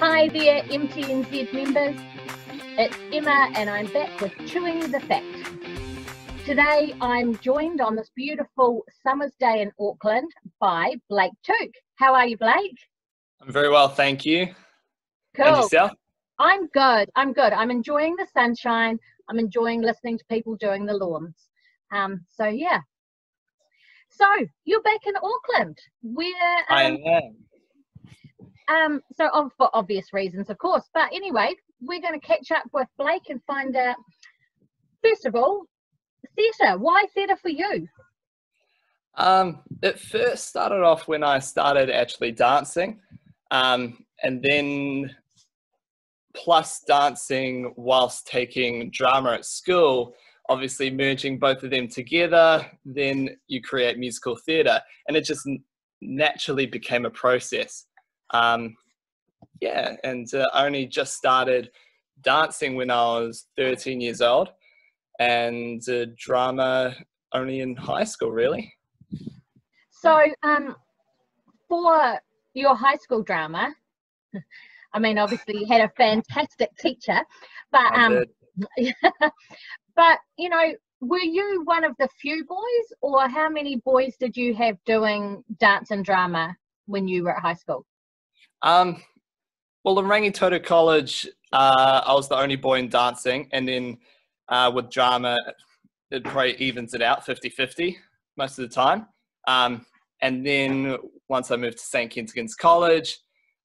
Hi there, MTNZ members. It's Emma, and I'm back with Chewing the Fat. Today, I'm joined on this beautiful summer's day in Auckland by Blake Tuke. How are you, Blake? I'm very well, thank you. Cool. And yourself? I'm good. I'm good. I'm enjoying the sunshine. I'm enjoying listening to people doing the lawns. Um, so yeah. So you're back in Auckland, where I um, am. um, so for obvious reasons, of course. But anyway, we're going to catch up with Blake and find out. First of all, theatre. Why theatre for you? Um, it first started off when I started actually dancing, um, and then plus dancing whilst taking drama at school. Obviously, merging both of them together, then you create musical theatre, and it just naturally became a process. Um, yeah, and uh, I only just started dancing when I was 13 years old, and uh, drama only in high school, really. So, um, for your high school drama, I mean, obviously you had a fantastic teacher, but um. but you know, were you one of the few boys, or how many boys did you have doing dance and drama when you were at high school? Um, well, in Rangitoto College, uh, I was the only boy in dancing, and then uh, with drama, it probably evens it out 50 50 most of the time. Um, and then once I moved to St. Kentigern's College,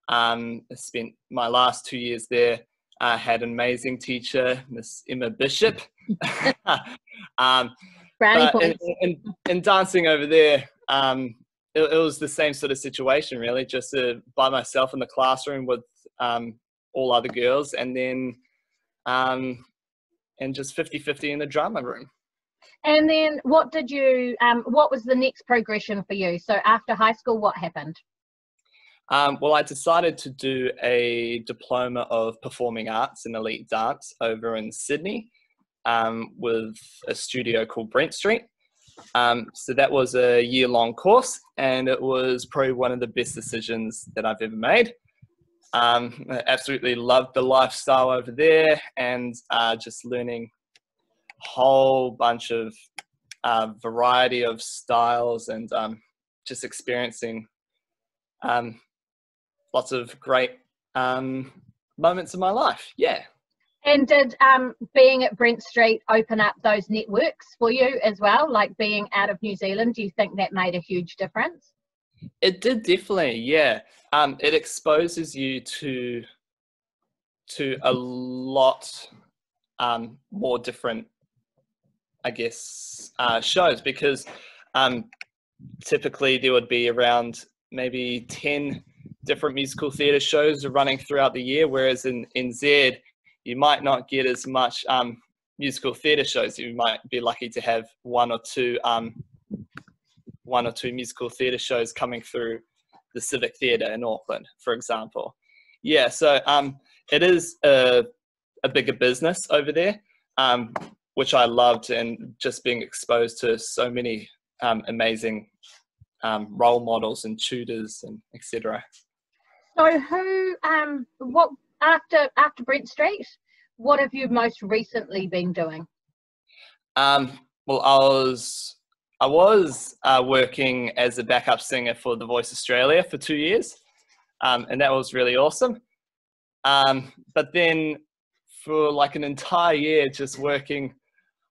um, I spent my last two years there. I had an amazing teacher, Miss Emma Bishop. um, in, in, in dancing over there, um, it, it was the same sort of situation, really, just uh, by myself in the classroom with um, all other girls, and then um, and just 50-50 in the drama room. And then, what did you? Um, what was the next progression for you? So after high school, what happened? Um, well, I decided to do a diploma of performing arts in elite dance over in Sydney um, with a studio called Brent Street. Um, so that was a year long course, and it was probably one of the best decisions that I've ever made. Um, I absolutely loved the lifestyle over there and uh, just learning a whole bunch of uh, variety of styles and um, just experiencing um, lots of great um, moments in my life. Yeah. And did um, being at Brent Street open up those networks for you as well? Like being out of New Zealand, do you think that made a huge difference? It did definitely, yeah. Um, it exposes you to to a lot um, more different, I guess, uh, shows because um, typically there would be around maybe ten different musical theatre shows are running throughout the year, whereas in NZ you might not get as much um, musical theatre shows. You might be lucky to have one or two um, one or two musical theatre shows coming through the Civic Theatre in Auckland, for example. Yeah, so um, it is a, a bigger business over there, um, which I loved, and just being exposed to so many um, amazing um, role models and tutors and etc. So who um what after after Brent Street, what have you most recently been doing? Um, well, I was I was uh, working as a backup singer for The Voice Australia for two years, um, and that was really awesome. Um, but then for like an entire year, just working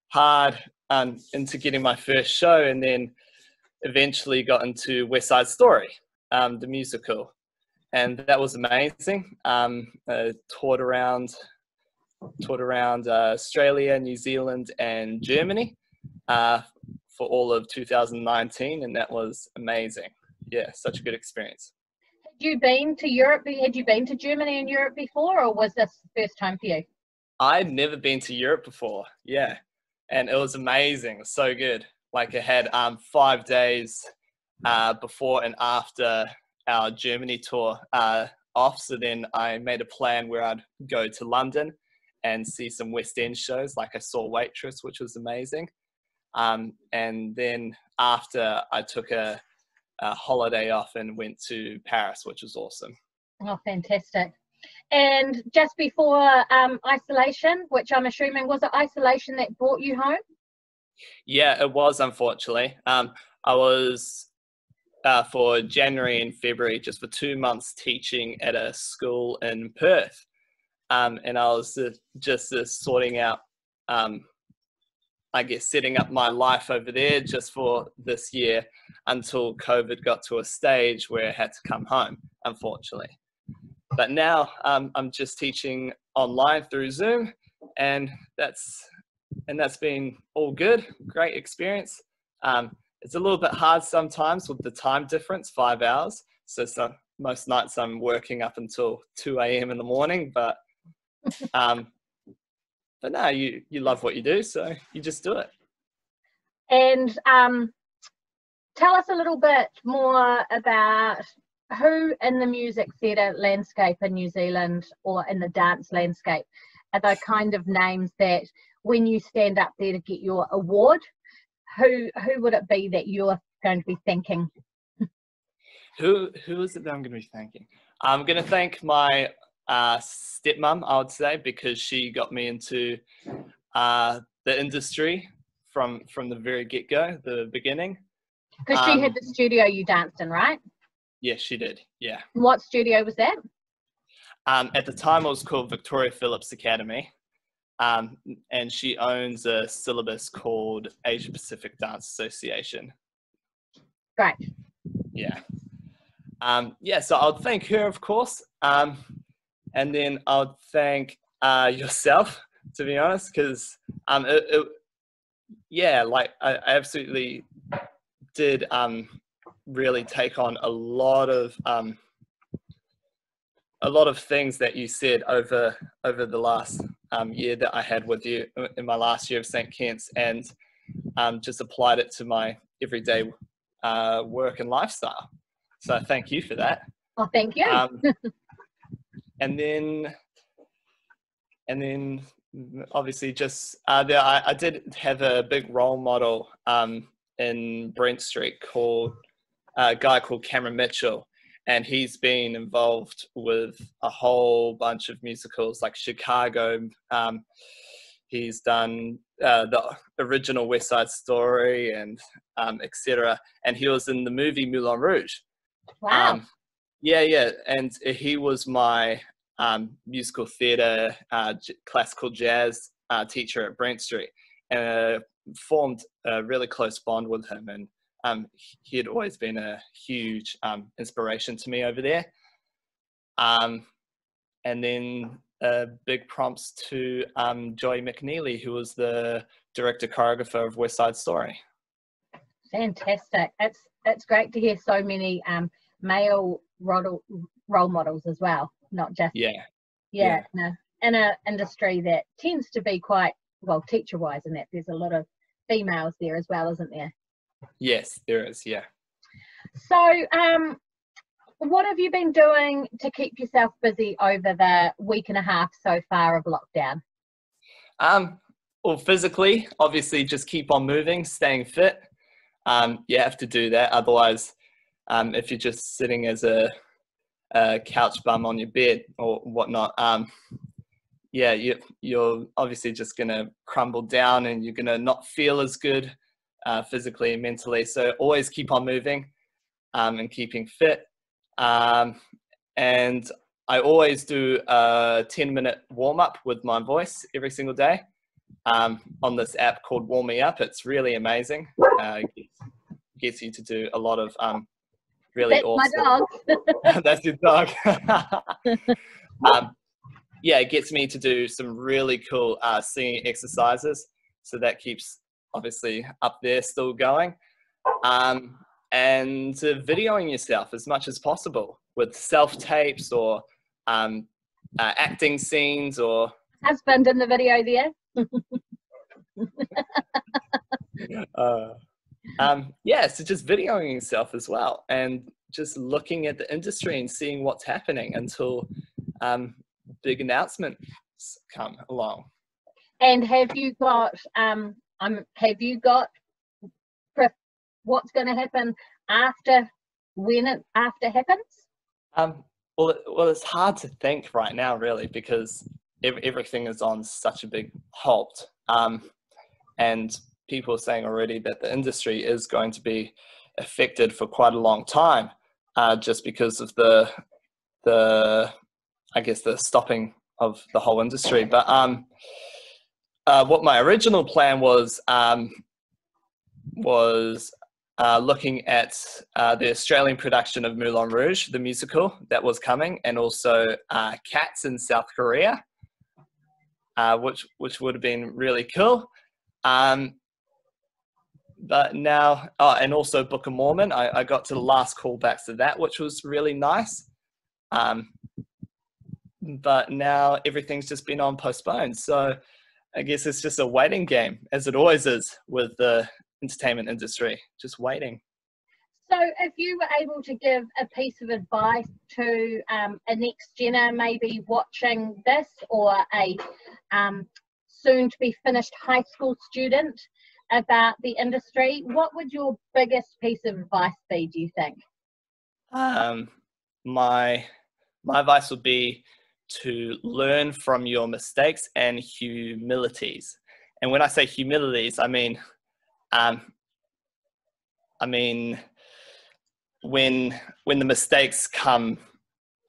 hard um, into getting my first show, and then eventually got into West Side Story, um, the musical, and that was amazing. Um, uh, toured around, toured around uh, Australia, New Zealand, and Germany uh, for all of 2019, and that was amazing. Yeah, such a good experience. Had you been to Europe? Had you been to Germany and Europe before, or was this the first time for you? I'd never been to Europe before. Yeah, and it was amazing. It was so good. Like I had um, five days uh, before and after our Germany tour uh, off. So then I made a plan where I'd go to London and see some West End shows. Like I saw Waitress, which was amazing. Um, and then after I took a, a holiday off and went to Paris, which was awesome. Oh, fantastic. And just before um, isolation, which I'm assuming was it isolation that brought you home? Yeah, it was, unfortunately. Um, I was uh, for January and February, just for two months, teaching at a school in Perth. Um, and I was uh, just uh, sorting out, um, I guess, setting up my life over there just for this year until COVID got to a stage where I had to come home, unfortunately. But now um, I'm just teaching online through Zoom, and that's and that's been all good, great experience. Um, it's a little bit hard sometimes with the time difference, five hours. So, so most nights I'm working up until 2 a.m. in the morning, but um, but no, you you love what you do, so you just do it. And um, tell us a little bit more about who in the music theatre landscape in New Zealand or in the dance landscape are the kind of names that when you stand up there to get your award, who who would it be that you're going to be thanking? who who is it that I'm going to be thanking? I'm going to thank my uh, stepmom, I would say, because she got me into uh, the industry from from the very get go, the beginning. Because she um, had the studio you danced in, right? Yes, she did. Yeah. What studio was that? Um, at the time, it was called Victoria Phillips Academy. Um, and she owns a syllabus called Asia Pacific Dance Association. Great. Yeah. Um, yeah, so I'll thank her, of course. Um, and then I'll thank uh, yourself, to be honest, because um, it, it, yeah, like I, I absolutely did um, really take on a lot of um, a lot of things that you said over over the last um, year that I had with you uh, in my last year of St. Kent's, and um, just applied it to my everyday uh, work and lifestyle. So thank you for that. Oh, thank you. Um, and then, and then obviously just uh, there, I, I, did have a big role model um, in Brent Street called uh, a guy called Cameron Mitchell and he's been involved with a whole bunch of musicals like Chicago. Um, he's done uh, the original West Side Story and um, etc. And he was in the movie Moulin Rouge. Wow. Um, yeah, yeah, and he was my um, musical theatre, uh, j- classical jazz uh, teacher at Brent Street, and uh, formed a really close bond with him. And um, he had always been a huge um, inspiration to me over there. Um, and then uh, big prompts to um, Joey McKneely, who was the director choreographer of West Side Story. Fantastic! It's it's great to hear so many um, male role, role models as well, not just yeah, yeah, yeah. In, a, in a industry that tends to be quite well teacher wise, and that there's a lot of females there as well, isn't there? Yes, there is. Yeah. So, um, what have you been doing to keep yourself busy over the week and a half so far of lockdown? Um, well, physically, obviously, just keep on moving, staying fit. Um, you have to do that. Otherwise, um, if you're just sitting as a, a couch bum on your bed or whatnot, um, yeah, you, you're obviously just going to crumble down and you're going to not feel as good uh, physically and mentally. So always keep on moving um, and keeping fit. Um, and I always do a 10 minute warm up with my voice every single day um, on this app called Warm Me Up. It's really amazing. Uh, gets, gets, you to do a lot of um, really That's awesome. My dog. That's your dog. um, yeah, it gets me to do some really cool uh, singing exercises. So that keeps obviously up there still going. Um, and uh, videoing yourself as much as possible with self tapes or um, uh, acting scenes or husband in the video there. uh, um, yeah, so just videoing yourself as well and just looking at the industry and seeing what's happening until um, big announcements come along. And have you got um, um, have you got what's going to happen after when it after happens? Um, well, well, it's hard to think right now, really, because everything is on such a big halt. Um, and people are saying already that the industry is going to be affected for quite a long time, uh, just because of the the I guess the stopping of the whole industry. But um, uh, what my original plan was um, was uh, looking at uh, the Australian production of Moulin Rouge, the musical that was coming, and also uh, Cats in South Korea, uh, which which would have been really cool. Um, but now, oh, and also Book of Mormon, I, I, got to the last callbacks of that, which was really nice. Um, but now everything's just been on postponed. So I guess it's just a waiting game, as it always is with the entertainment industry, just waiting. So, if you were able to give a piece of advice to um, a next gener, maybe watching this, or a um, soon to be finished high school student about the industry, what would your biggest piece of advice be? Do you think? Um, my my advice would be to learn from your mistakes and humilities. And when I say humilities, I mean, um, I mean, when when the mistakes come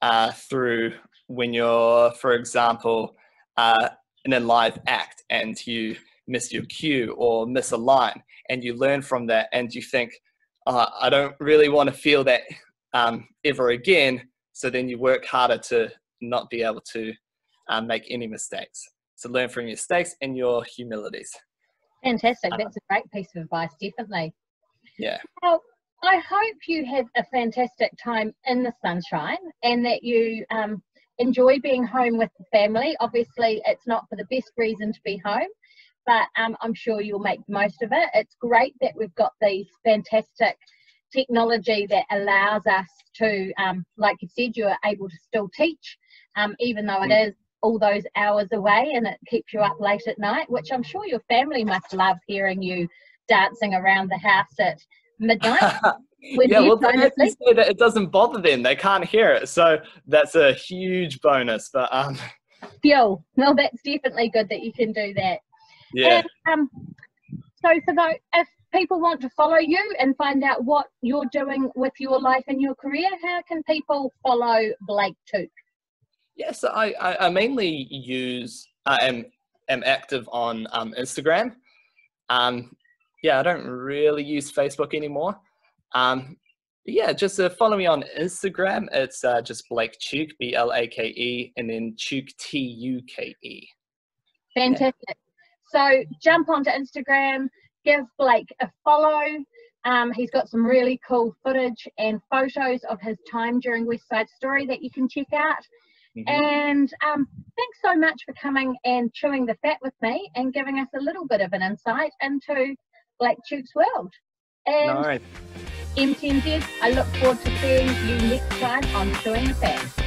uh, through when you're, for example, uh, in a live act and you miss your cue or miss a line, and you learn from that, and you think, uh, I don't really want to feel that um, ever again. So then you work harder to not be able to um, make any mistakes. So learn from your mistakes and your humilities. Fantastic. Uh, That's a great piece of advice, definitely. Yeah. Well, I hope you have a fantastic time in the sunshine and that you um, enjoy being home with the family. Obviously, it's not for the best reason to be home, but um, I'm sure you'll make the most of it. It's great that we've got these fantastic technology that allows us to, um, like you said, you are able to still teach um, even though it mm. all those hours away and it keeps you up late at night, which I'm sure your family must love hearing you dancing around the house at midnight. yeah, well, they say that it doesn't bother them; they can't hear it, so that's a huge bonus. But um, fuel. Well, that's definitely good that you can do that. Yeah. And, um, so for those, if people want to follow you and find out what you're doing with your life and your career, how can people follow Blake Tuke? Yes, I, I, I mainly use, I am, am active on um, Instagram. Um, yeah, I don't really use Facebook anymore. Um, yeah, just uh, follow me on Instagram. It's uh, just Blake Tuke, B L A K E, and then Tuke, T U K E. Fantastic. So jump onto Instagram, give Blake a follow. Um, he's got some really cool footage and photos of his time during West Side Story that you can check out. Mm-hmm. And um, thanks so much for coming and chewing the fat with me and giving us a little bit of an insight into Blake Tuke's world. And no. MTNZ, I look forward to seeing you next time on Chewing the Fat.